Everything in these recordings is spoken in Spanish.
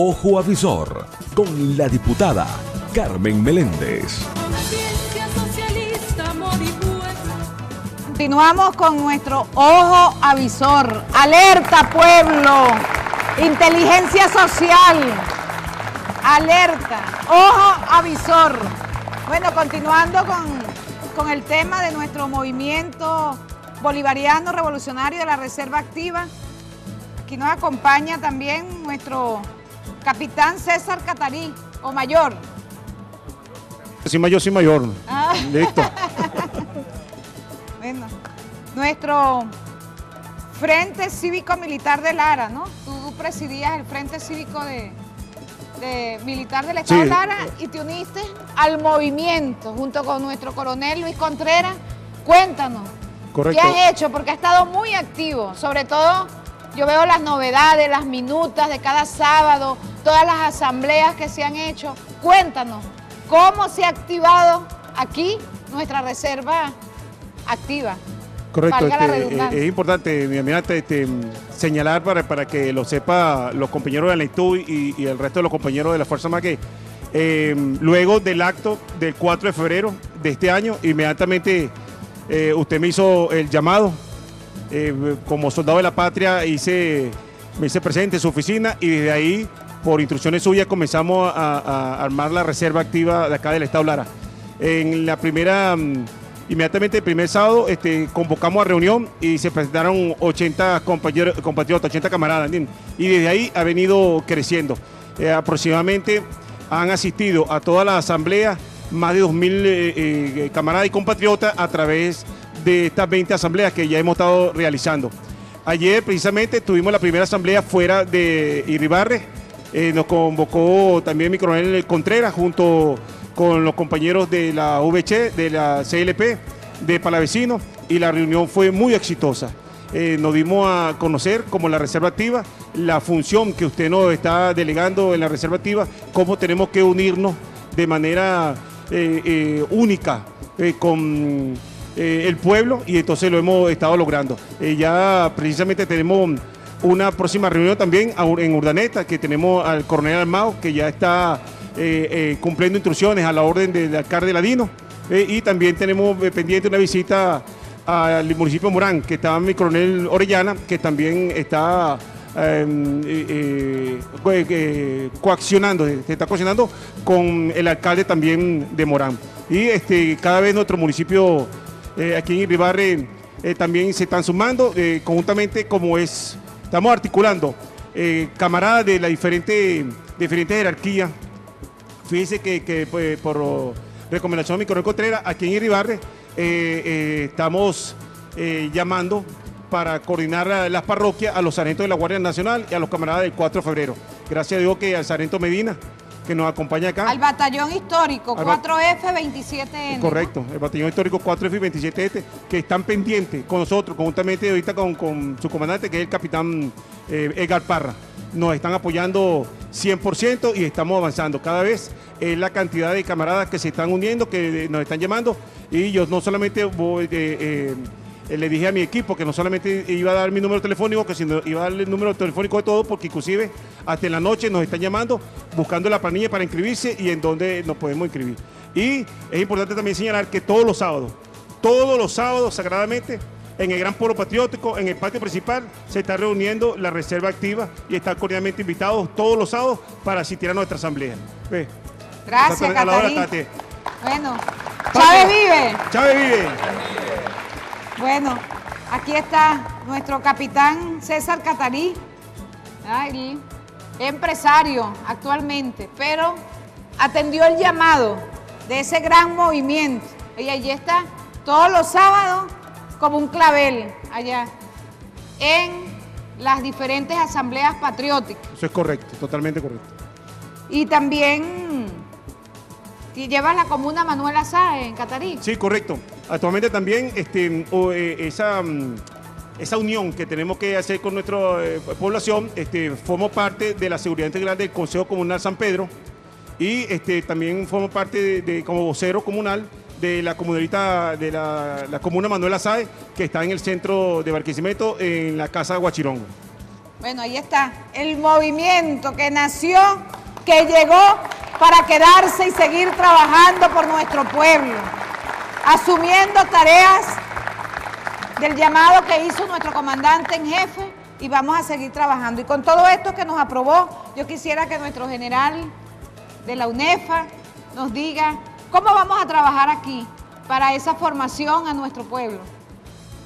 Ojo Avisor con la diputada Carmen Meléndez. Continuamos con nuestro ojo avisor. Alerta pueblo. Inteligencia social. Alerta. Ojo avisor. Bueno, continuando con, con el tema de nuestro movimiento bolivariano revolucionario de la Reserva Activa. Aquí nos acompaña también nuestro capitán César Catarí, o mayor. Sí, mayor, sí, mayor. Ah. Listo. Bueno, nuestro Frente Cívico Militar de Lara, ¿no? Tú presidías el Frente Cívico de, de Militar del Estado Sí. de Lara y te uniste al movimiento junto con nuestro coronel Luis Contreras. Cuéntanos, Correcto. ¿qué has hecho? Porque has estado muy activo, sobre todo yo veo las novedades, las minutas de cada sábado, todas las asambleas que se han hecho. Cuéntanos, ¿cómo se ha activado aquí nuestra reserva activa? Correcto, este, eh, es importante, mi este, mm, señalar para, para que lo sepa los compañeros de la ITU y, y el resto de los compañeros de la Fuerza Armada que eh, luego del acto del 4 de febrero de este año, inmediatamente eh, usted me hizo el llamado. Eh, como soldado de la patria hice, me hice presente en su oficina y desde ahí, por instrucciones suyas, comenzamos a, armar la reserva activa de acá del Estado Lara. En la primera, mm, inmediatamente el primer sábado, este, convocamos a reunión y se presentaron 80 compañeros, compatriotas, 80 camaradas. Y desde ahí ha venido creciendo. Eh, aproximadamente han asistido a todas las asambleas más de 2.000 eh, eh, camaradas y compatriotas a través de estas 20 asambleas que ya hemos estado realizando. Ayer precisamente tuvimos la primera asamblea fuera de Iribarre. Eh, nos convocó también mi coronel Contreras junto con los compañeros de la VC, de la CLP, de Palavecino y la reunión fue muy exitosa. Eh, nos dimos a conocer como la Reserva Activa la función que usted nos está delegando en la Reserva Activa, cómo tenemos que unirnos de manera eh, única con eh, el pueblo y entonces lo hemos estado logrando. Eh, ya precisamente tenemos una próxima reunión también en Urdaneta, que tenemos al coronel Armado, que ya está eh, cumpliendo instrucciones a la orden del alcalde Ladino. Y también tenemos pendiente una visita al municipio de Morán, que está mi coronel Orellana, que también está eh, coaccionando, se está coaccionando con el alcalde también de Morán. Y este, cada vez nuestro municipio eh, aquí en Iribarre eh, también se están sumando eh, conjuntamente como es, estamos articulando eh, camaradas de la diferente, diferentes jerarquías. Fíjense que, pues, por recomendación de mi coronel Contreras, aquí en Iribarre eh, estamos llamando para coordinar las parroquias a los sargentos de la Guardia Nacional y a los camaradas del 4 de febrero. Gracias a Dios que al sargento Medina, que nos acompaña acá. Al batallón histórico, Al ba- 4F27N. Correcto, el batallón histórico 4F y 27 este, que están pendientes con nosotros, conjuntamente ahorita con, con su comandante, que es el capitán eh, Edgar Parra. Nos están apoyando 100% y estamos avanzando. Cada vez es la cantidad de camaradas que se están uniendo, que eh, nos están llamando. Y yo no solamente voy, eh, eh, eh, le dije a mi equipo que no solamente iba a dar mi número telefónico, que sino iba a darle el número telefónico de todo, porque inclusive hasta en la noche nos están llamando buscando la planilla para inscribirse y en dónde nos podemos inscribir. Y es importante también señalar que todos los sábados, todos los sábados sagradamente, en el Gran Polo Patriótico, en el patio principal, se está reuniendo la Reserva Activa y están cordialmente invitados todos los sábados para asistir a nuestra asamblea. Ve. Gracias. Bueno, Chávez vive. Chávez vive. Bueno, aquí está nuestro capitán César Catarí, ay, empresario actualmente, pero atendió el llamado de ese gran movimiento. Y allí está todos los sábados como un clavel allá en las diferentes asambleas patrióticas. Eso es correcto, totalmente correcto. Y también y lleva la comuna Manuel Sáez en Catarí. Sí, correcto. Actualmente también este, eh, esa, mm, esa unión que tenemos que hacer con nuestra eh, población, este, formo parte de la seguridad integral del Consejo Comunal San Pedro y este, también formo parte de, como vocero comunal de la comunidad de la, la comuna Manuel Sáez, que está en el centro de Barquisimeto, en la Casa Guachirón. Bueno, ahí está, el movimiento que nació, que llegó para quedarse y seguir trabajando por nuestro pueblo, asumiendo tareas del llamado que hizo nuestro comandante en jefe y vamos a seguir trabajando. Y con todo esto que nos aprobó, yo quisiera que nuestro general de la UNEFA nos diga cómo vamos a trabajar aquí para esa formación a nuestro pueblo.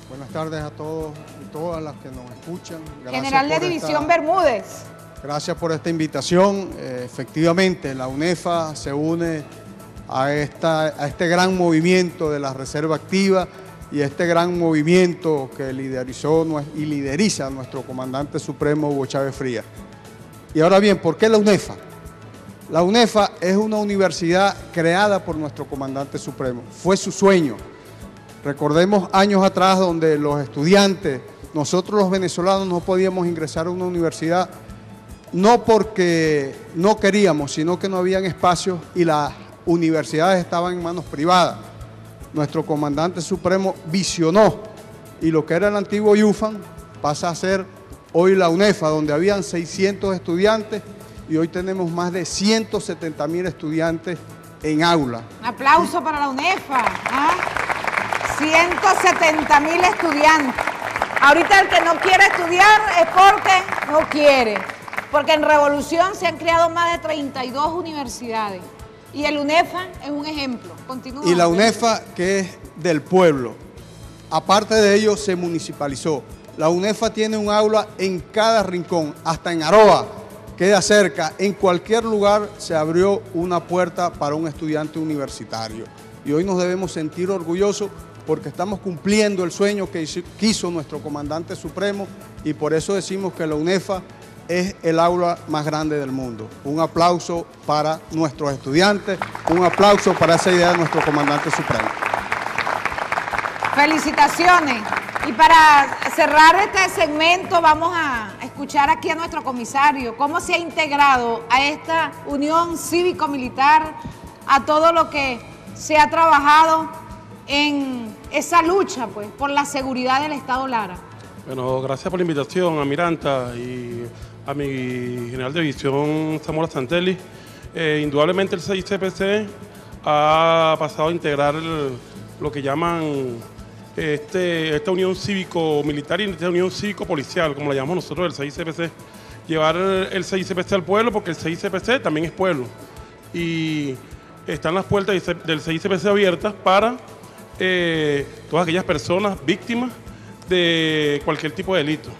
Buenas tardes a todos y todas las que nos escuchan. General de División Bermúdez. Gracias por esta invitación. Eh, efectivamente, la UNEFA se une a, esta, a este gran movimiento de la Reserva Activa y este gran movimiento que liderizó y lideriza nuestro comandante supremo Hugo Chávez Frías. Y ahora bien, ¿por qué la UNEFA? La UNEFA es una universidad creada por nuestro comandante supremo. Fue su sueño. Recordemos años atrás donde los estudiantes, nosotros los venezolanos no podíamos ingresar a una universidad no porque no queríamos, sino que no habían espacios y las universidades estaban en manos privadas nuestro comandante supremo visionó y lo que era el antiguo UFAN pasa a ser hoy la UNEFA, donde habían 600 estudiantes y hoy tenemos más de 170 mil estudiantes en aula. Un aplauso para la UNEFA. 170 ¿ah? mil estudiantes. Ahorita el que no quiere estudiar es porque no quiere. Porque en Revolución se han creado más de 32 universidades. Y el UNEFA es un ejemplo. Continúa. Y la UNEFA, que es del pueblo, aparte de ello, se municipalizó. La UNEFA tiene un aula en cada rincón, hasta en Aroa, queda cerca. En cualquier lugar se abrió una puerta para un estudiante universitario. Y hoy nos debemos sentir orgullosos porque estamos cumpliendo el sueño que quiso nuestro comandante supremo y por eso decimos que la UNEFA es el aula más grande del mundo. Un aplauso para nuestros estudiantes, un aplauso para esa idea de nuestro comandante supremo. Felicitaciones. Y para cerrar este segmento vamos a escuchar aquí a nuestro comisario cómo se ha integrado a esta unión cívico-militar, a todo lo que se ha trabajado en esa lucha pues, por la seguridad del Estado Lara. Bueno, gracias por la invitación, a Miranta y a mi general de división Zamora Santelli. Eh, indudablemente el 6CPC ha pasado a integrar lo que llaman este, esta unión cívico-militar y esta unión cívico-policial, como la llamamos nosotros el 6CPC. Llevar el 6CPC al pueblo porque el 6CPC también es pueblo. Y están las puertas del 6CPC abiertas para eh, todas aquellas personas víctimas de cualquier tipo de delito.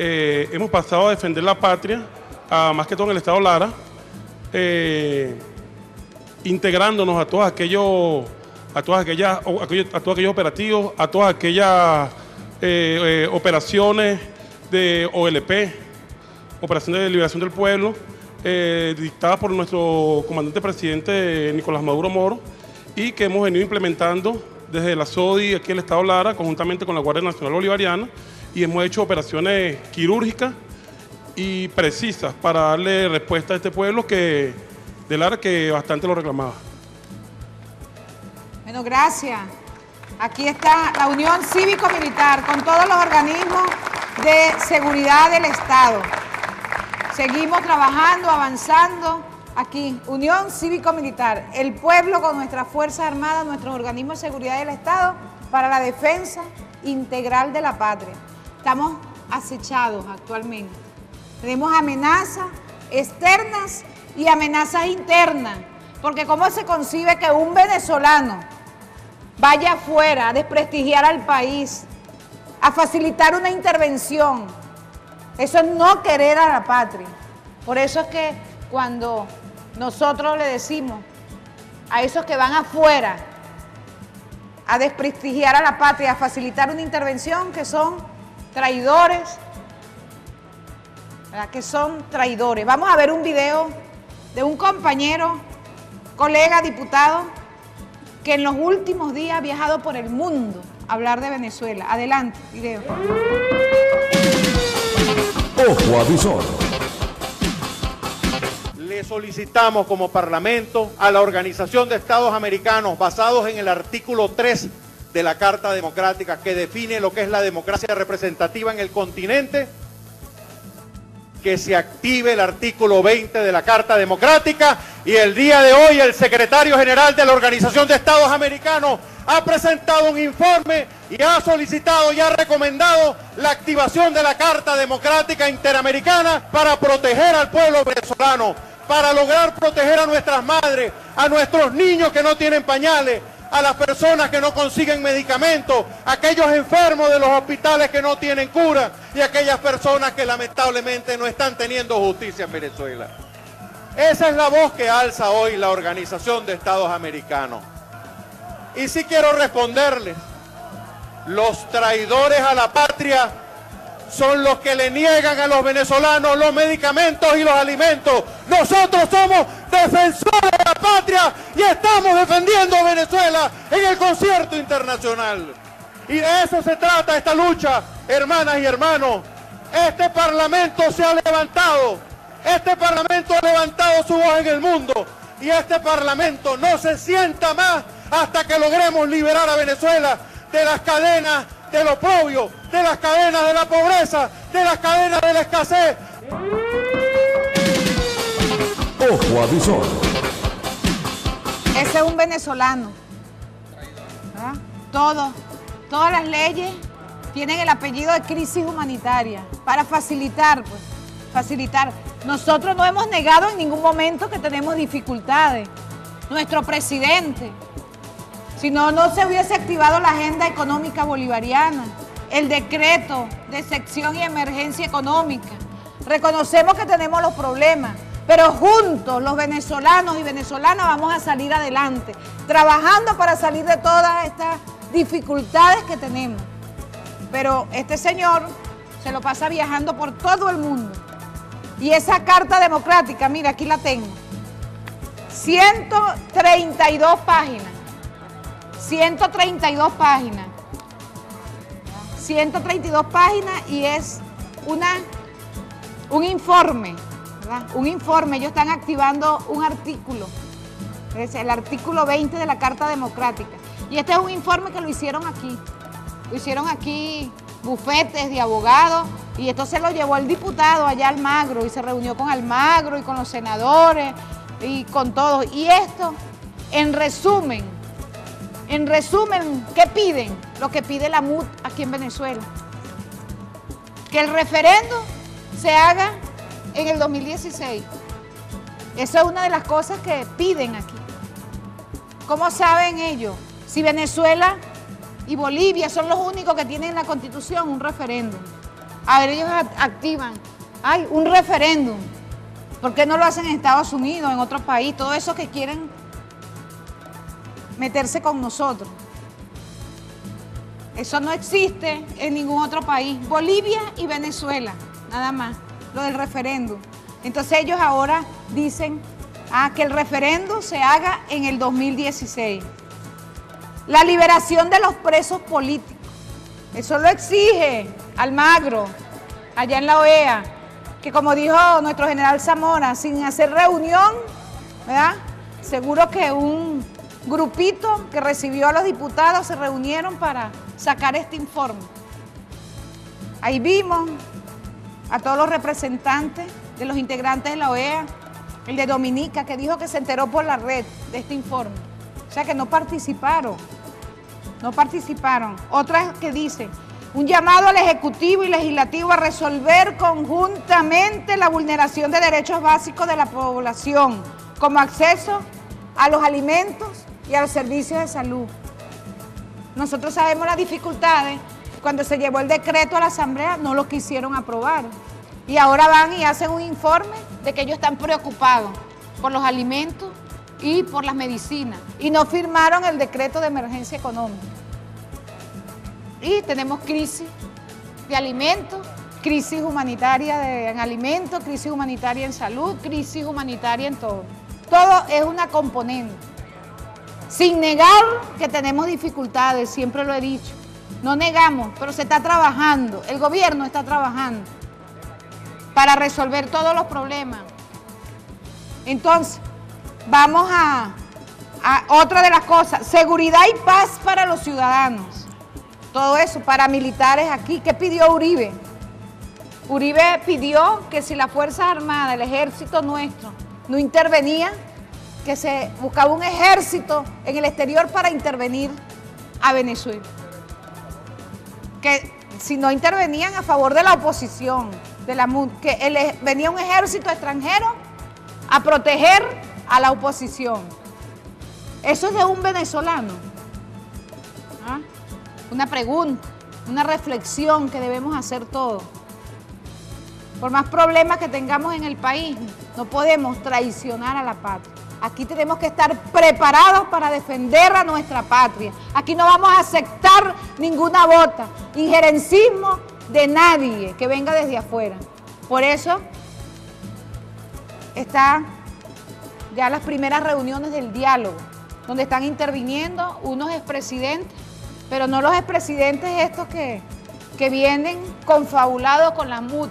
Eh, hemos pasado a defender la patria, más que todo en el Estado Lara, eh, integrándonos a todos aquellos, a todas aquellas, a todos aquellos operativos, a todas aquellas eh, operaciones de OLP, operaciones de liberación del pueblo, dictadas por nuestro comandante presidente Nicolás Maduro Moro, y que hemos venido implementando desde la SODI aquí en el Estado Lara, conjuntamente con la Guardia Nacional Bolivariana, y hemos hecho operaciones quirúrgicas y precisas para darle respuesta a este pueblo que de Lara que bastante lo reclamaba. Bueno, gracias. Aquí está la Unión Cívico-Militar con todos los organismos de seguridad del Estado. Seguimos trabajando, avanzando. Aquí, Unión Cívico-Militar, el pueblo con nuestras Fuerzas Armadas, nuestros organismos de seguridad del Estado para la defensa integral de la patria. Estamos acechados actualmente. Tenemos amenazas externas y amenazas internas. Porque ¿cómo se concibe que un venezolano vaya afuera a desprestigiar al país, a facilitar una intervención? Eso es no querer a la patria. Por eso es que cuando nosotros le decimos a esos que van afuera a desprestigiar a la patria, a facilitar una intervención, que son traidores, que son traidores. Vamos a ver un video de un compañero, colega diputado, que en los últimos días ha viajado por el mundo a hablar de Venezuela. Adelante, video. Ojo avisor. Le solicitamos como Parlamento a la Organización de Estados Americanos, basados en el artículo 3 de la Carta Democrática que define lo que es la democracia representativa en el continente, que se active el artículo 20 de la Carta Democrática y el día de hoy el secretario general de la Organización de Estados Americanos ha presentado un informe y ha solicitado y ha recomendado la activación de la Carta Democrática Interamericana para proteger al pueblo venezolano, para lograr proteger a nuestras madres, a nuestros niños que no tienen pañales, a las personas que no consiguen medicamentos, aquellos enfermos de los hospitales que no tienen cura y aquellas personas que lamentablemente no están teniendo justicia en Venezuela. Esa es la voz que alza hoy la Organización de Estados Americanos. Y sí quiero responderles, los traidores a la patria son los que le niegan a los venezolanos los medicamentos y los alimentos. Nosotros somos defensores de la patria y estamos defendiendo a Venezuela en el concierto internacional. Y de eso se trata esta lucha, hermanas y hermanos. Este parlamento se ha levantado, este parlamento ha levantado su voz en el mundo y este parlamento no se sienta más hasta que logremos liberar a Venezuela de las cadenas del oprobio, de las cadenas de la pobreza, de las cadenas de la escasez. Ojo avisor. Ese es un venezolano. ¿verdad? Todo, todas las leyes tienen el apellido de crisis humanitaria para facilitar, pues, facilitar. Nosotros no hemos negado en ningún momento que tenemos dificultades. Nuestro presidente, si no, no se hubiese activado la agenda económica bolivariana, el decreto de sección y emergencia económica. Reconocemos que tenemos los problemas, pero juntos los venezolanos y venezolanas vamos a salir adelante, trabajando para salir de todas estas dificultades que tenemos. Pero este señor se lo pasa viajando por todo el mundo. Y esa carta democrática, mira, aquí la tengo. 132 páginas. 132 páginas. 132 páginas y es una, un informe, ¿verdad? Un informe. Ellos están activando un artículo. El artículo 20 de la Carta Democrática. Y este es un informe que lo hicieron aquí. Lo hicieron aquí bufetes de abogados y esto se lo llevó el diputado allá Almagro y se reunió con Almagro y con los senadores y con todos. Y esto, en resumen, en resumen, ¿qué piden? Lo que pide la MUD aquí en Venezuela. Que el referendo se haga en el 2016. Esa es una de las cosas que piden aquí. ¿Cómo saben ellos? Si Venezuela y Bolivia son los únicos que tienen en la constitución un referéndum. A ver, ellos activan. Hay un referéndum. ¿Por qué no lo hacen en Estados Unidos, en otro país? Todo eso que quieren meterse con nosotros. Eso no existe en ningún otro país. Bolivia y Venezuela, nada más, lo del referéndum. Entonces ellos ahora dicen ah, que el referéndum se haga en el 2016. La liberación de los presos políticos. Eso lo exige Almagro, allá en la OEA, que como dijo nuestro general Zamora, sin hacer reunión, ¿verdad? Seguro que un grupito que recibió a los diputados se reunieron para sacar este informe. Ahí vimos a todos los representantes de los integrantes de la OEA, el de Dominica, que dijo que se enteró por la red de este informe. O sea que no participaron, no participaron. Otras que dicen, un llamado al Ejecutivo y Legislativo a resolver conjuntamente la vulneración de derechos básicos de la población, como acceso a los alimentos y a los servicios de salud. Nosotros sabemos las dificultades. Cuando se llevó el decreto a la Asamblea no lo quisieron aprobar. Y ahora van y hacen un informe de que ellos están preocupados por los alimentos y por las medicinas. Y no firmaron el decreto de emergencia económica. Y tenemos crisis de alimentos, crisis humanitaria en alimentos, crisis humanitaria en salud, crisis humanitaria en todo. Todo es una componente. Sin negar que tenemos dificultades, siempre lo he dicho. No negamos, pero se está trabajando, el gobierno está trabajando para resolver todos los problemas. Entonces, vamos a, otra de las cosas, seguridad y paz para los ciudadanos. Todo eso, paramilitares aquí, ¿qué pidió Uribe? Uribe pidió que si las Fuerzas Armadas, el ejército nuestro, no intervenía, que se buscaba un ejército en el exterior para intervenir a Venezuela. Que si no intervenían a favor de la oposición, de la, que venía un ejército extranjero a proteger a la oposición. Eso es de un venezolano. ¿Ah? Una pregunta, una reflexión que debemos hacer todos. Por más problemas que tengamos en el país, no podemos traicionar a la patria. Aquí tenemos que estar preparados para defender a nuestra patria. Aquí no vamos a aceptar ninguna bota, injerencismo de nadie que venga desde afuera. Por eso está ya las primeras reuniones del diálogo, donde están interviniendo unos expresidentes, pero no los expresidentes estos que, que vienen confabulados con la MUT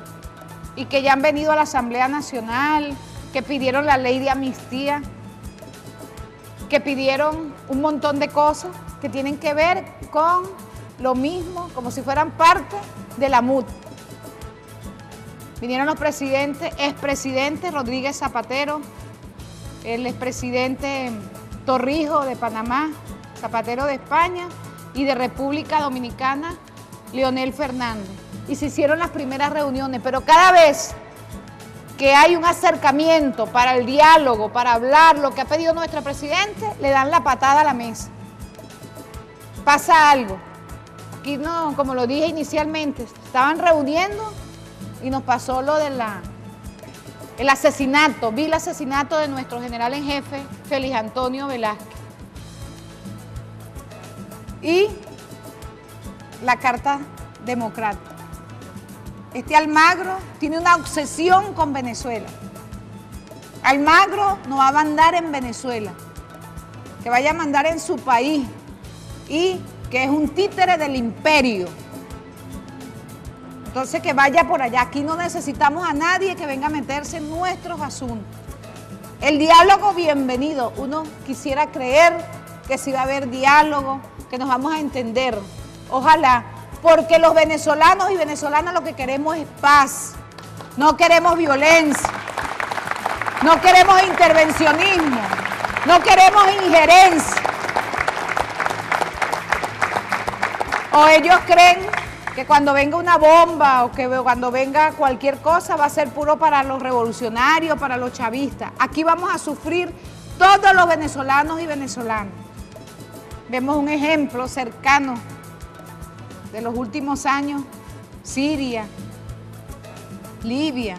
y que ya han venido a la Asamblea Nacional, que pidieron la ley de amnistía que pidieron un montón de cosas que tienen que ver con lo mismo, como si fueran parte de la MUT. Vinieron los presidentes, expresidente Rodríguez Zapatero, el expresidente Torrijos de Panamá, Zapatero de España y de República Dominicana, Leonel Fernández. Y se hicieron las primeras reuniones, pero cada vez que hay un acercamiento para el diálogo, para hablar lo que ha pedido nuestro presidente, le dan la patada a la mesa. Pasa algo. Aquí no, como lo dije inicialmente, estaban reuniendo y nos pasó lo de la el asesinato, vi el asesinato de nuestro general en jefe, Félix Antonio Velázquez. Y la Carta Democrática. Este Almagro tiene una obsesión con Venezuela. Almagro no va a mandar en Venezuela, que vaya a mandar en su país y que es un títere del imperio. Entonces que vaya por allá. Aquí no necesitamos a nadie que venga a meterse en nuestros asuntos. El diálogo, bienvenido. Uno quisiera creer que si va a haber diálogo, que nos vamos a entender. Ojalá porque los venezolanos y venezolanas lo que queremos es paz, no queremos violencia, no queremos intervencionismo, no queremos injerencia. O ellos creen que cuando venga una bomba o que cuando venga cualquier cosa va a ser puro para los revolucionarios, para los chavistas. Aquí vamos a sufrir todos los venezolanos y venezolanas. Vemos un ejemplo cercano de los últimos años, Siria, Libia.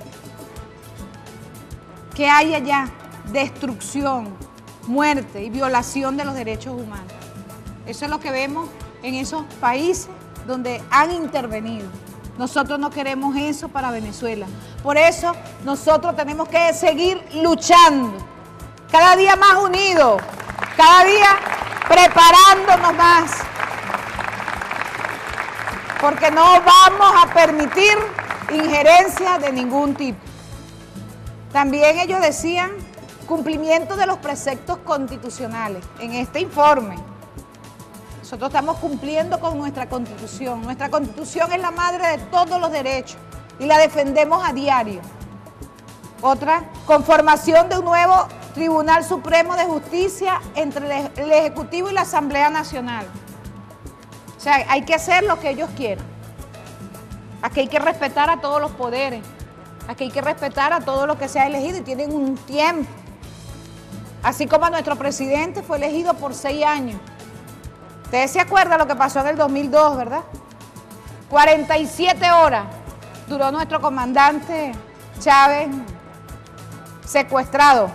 ¿Qué hay allá? Destrucción, muerte y violación de los derechos humanos. Eso es lo que vemos en esos países donde han intervenido. Nosotros no queremos eso para Venezuela. Por eso nosotros tenemos que seguir luchando, cada día más unidos, cada día preparándonos más porque no vamos a permitir injerencia de ningún tipo. También ellos decían cumplimiento de los preceptos constitucionales en este informe. Nosotros estamos cumpliendo con nuestra constitución. Nuestra constitución es la madre de todos los derechos y la defendemos a diario. Otra, conformación de un nuevo Tribunal Supremo de Justicia entre el Ejecutivo y la Asamblea Nacional. Hay que hacer lo que ellos quieran. Aquí hay que respetar a todos los poderes. Aquí hay que respetar a todo lo que se ha elegido y tienen un tiempo. Así como nuestro presidente fue elegido por seis años. Ustedes se acuerdan lo que pasó en el 2002, ¿verdad? 47 horas duró nuestro comandante Chávez secuestrado.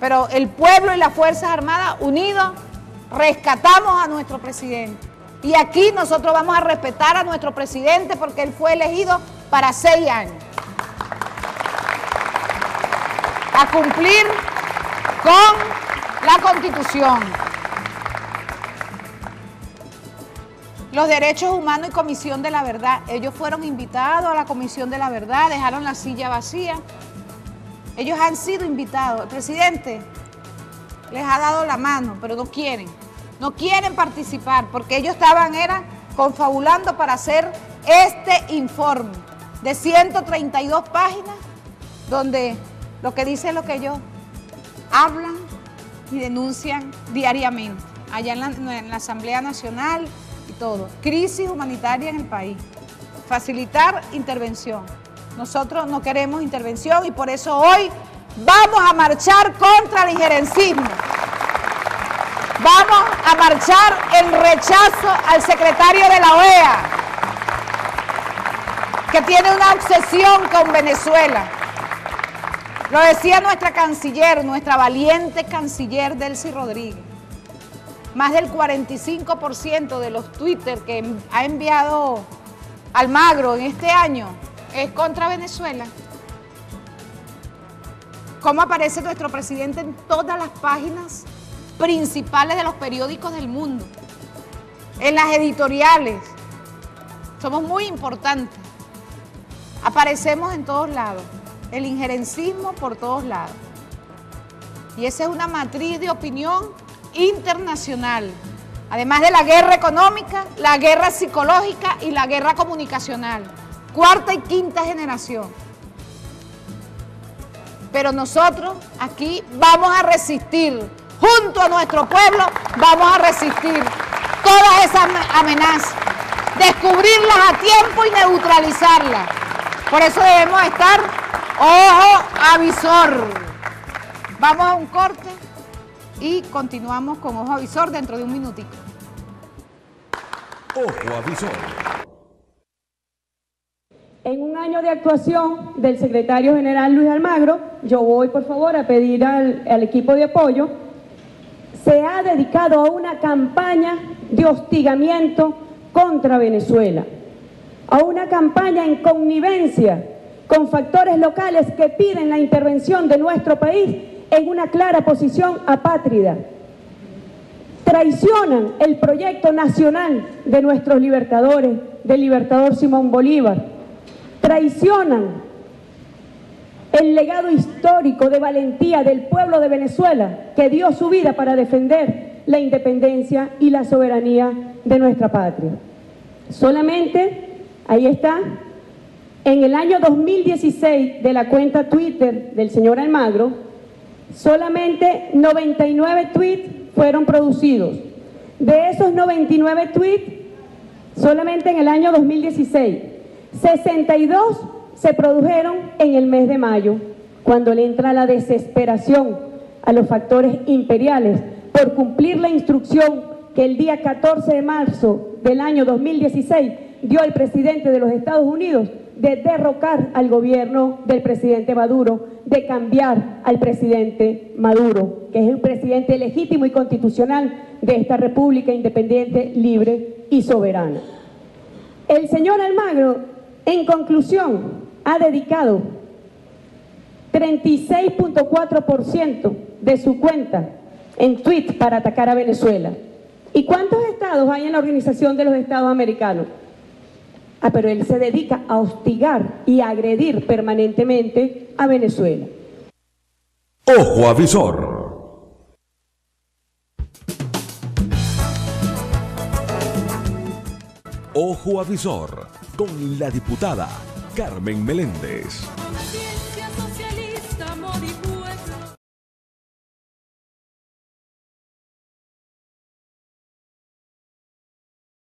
Pero el pueblo y las Fuerzas Armadas unidos rescatamos a nuestro presidente. Y aquí nosotros vamos a respetar a nuestro presidente porque él fue elegido para seis años. A cumplir con la constitución. Los derechos humanos y comisión de la verdad. Ellos fueron invitados a la comisión de la verdad, dejaron la silla vacía. Ellos han sido invitados. El presidente les ha dado la mano, pero no quieren no quieren participar porque ellos estaban era confabulando para hacer este informe. de 132 páginas, donde lo que dice lo que ellos hablan y denuncian diariamente, allá en la, en la Asamblea Nacional y todo. Crisis humanitaria en el país. Facilitar intervención. Nosotros no queremos intervención y por eso hoy vamos a marchar contra el injerencismo. Vamos a marchar en rechazo al secretario de la OEA, que tiene una obsesión con Venezuela. Lo decía nuestra canciller, nuestra valiente canciller Delcy Rodríguez. Más del 45% de los Twitter que ha enviado Almagro en este año es contra Venezuela. ¿Cómo aparece nuestro presidente en todas las páginas principales de los periódicos del mundo? En las editoriales. Somos muy importantes. Aparecemos en todos lados. El injerencismo por todos lados. Y esa es una matriz de opinión internacional. Además de la guerra económica, la guerra psicológica y la guerra comunicacional. Cuarta y quinta generación. Pero nosotros aquí vamos a resistir, junto a nuestro pueblo, vamos a resistir todas esas amenazas, descubrirlas a tiempo y neutralizarlas. Por eso debemos estar ojo avisor. Vamos a un corte y continuamos con ojo avisor dentro de un minutito. Ojo avisor. En un año de actuación del secretario general Luis Almagro, yo voy por favor a pedir al, al equipo de apoyo, se ha dedicado a una campaña de hostigamiento contra Venezuela, a una campaña en connivencia con factores locales que piden la intervención de nuestro país en una clara posición apátrida. Traicionan el proyecto nacional de nuestros libertadores, del libertador Simón Bolívar. Traicionan el legado histórico de valentía del pueblo de Venezuela que dio su vida para defender la independencia y la soberanía de nuestra patria. Solamente, ahí está, en el año 2016 de la cuenta Twitter del señor Almagro, solamente 99 tweets fueron producidos. De esos 99 tweets, solamente en el año 2016, 62 se produjeron en el mes de mayo, cuando le entra la desesperación a los factores imperiales por cumplir la instrucción que el día 14 de marzo del año 2016 dio el presidente de los Estados Unidos de derrocar al gobierno del presidente Maduro, de cambiar al presidente Maduro, que es el presidente legítimo y constitucional de esta república independiente, libre y soberana. El señor Almagro, en conclusión, ha dedicado 36.4% de su cuenta en tweets para atacar a Venezuela. ¿Y cuántos estados hay en la Organización de los Estados Americanos? Ah, pero él se dedica a hostigar y agredir permanentemente a Venezuela. Ojo avisor. Ojo avisor con la diputada Carmen Meléndez.